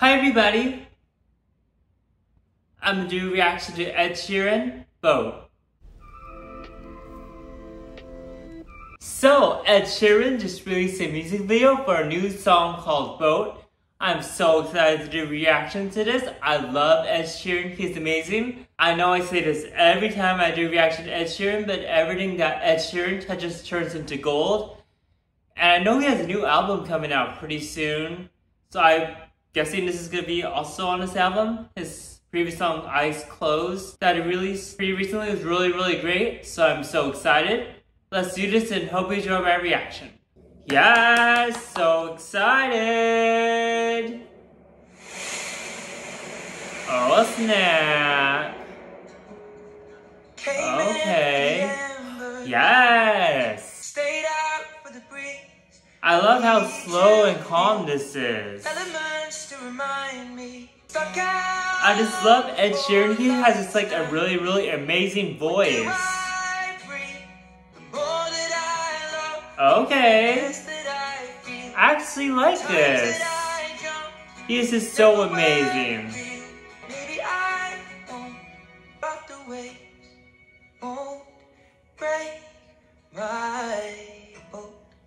Hi everybody! I'm gonna do a reaction to Ed Sheeran, Boat. So, Ed Sheeran just released a music video for a new song called Boat. I'm so excited to do a reaction to this. I love Ed Sheeran, he's amazing. I know I say this every time I do a reaction to Ed Sheeran, but everything that Ed Sheeran touches turns into gold. And I know he has a new album coming out pretty soon. So I'm guessing this is going to be also on this album. His previous song, Eyes Closed, that he released pretty recently was really, really great. So I'm so excited. Let's do this and hope you enjoy my reaction. Yes, so excited! Oh snap! Okay. Yes! I love how slow and calm this is. I just love Ed Sheeran. He has just like a really, really amazing voice. Okay. I actually like this. He is just so amazing.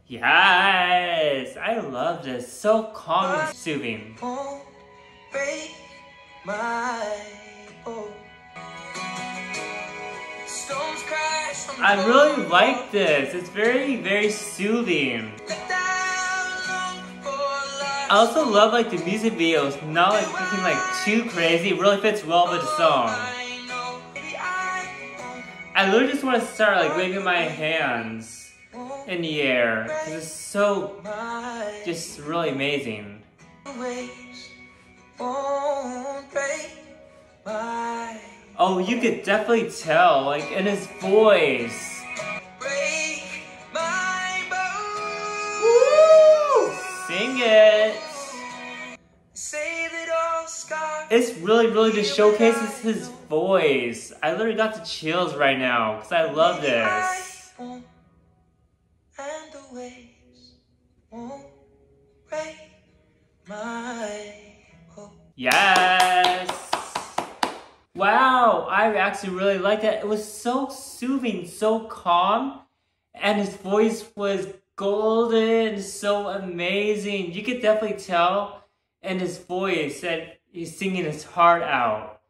Yes, I love this. So calm and soothing. I really like this. It's very, very soothing. I also love like the music videos, not like looking like too crazy. It really fits well with the song. I literally just want to start like waving my hands in the air. It's so just really amazing. Oh, you could definitely tell, like in his voice. Sing it. It's really, really just showcases his voice. I literally got the chills right now because I love this waves won't break my hope. Yes! Wow, I actually really liked that. It was so soothing, so calm, and his voice was golden, so amazing. You could definitely tell in his voice that he's singing his heart out.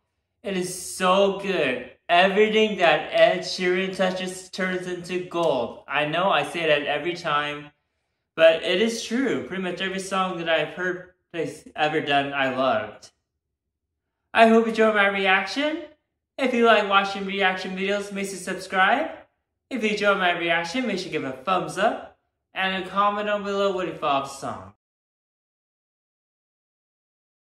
It is so good. Everything that Ed Sheeran touches turns into gold. I know I say that every time, but it is true. Pretty much every song that I've heard he's ever done, I loved. I hope you enjoyed my reaction. If you like watching reaction videos, make sure to subscribe. If you enjoyed my reaction, make sure to give a thumbs up and a comment down below what you thought of the song.